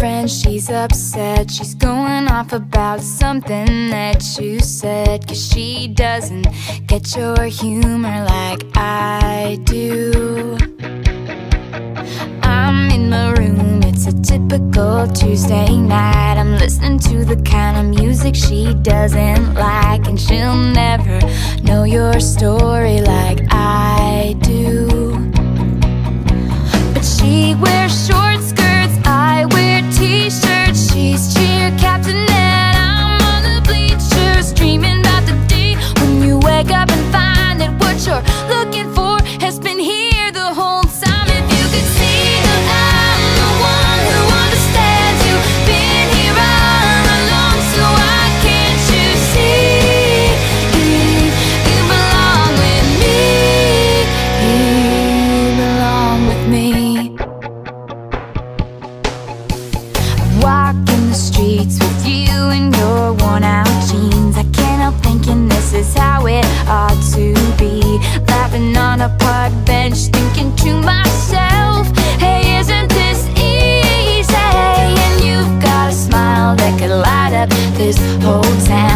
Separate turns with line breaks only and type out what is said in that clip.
friend, she's upset. She's going off about something that you said. Cause she doesn't get your humor like I do. I'm in my room, it's a typical Tuesday night. I'm listening to the kind of music she doesn't like. And she'll never know your story like this whole town.